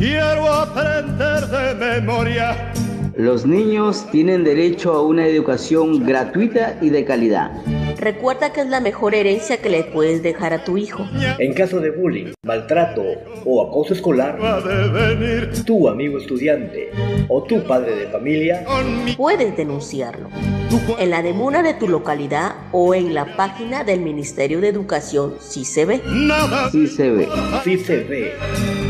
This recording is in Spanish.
quiero aprender de memoria. Los niños tienen derecho a una educación gratuita y de calidad. Recuerda que es la mejor herencia que le puedes dejar a tu hijo. En caso de bullying, maltrato o acoso escolar, tu amigo estudiante o tu padre de familia puedes denunciarlo en la demuna de tu localidad o en la página del Ministerio de Educación si se ve. Sí se ve. Sí se ve.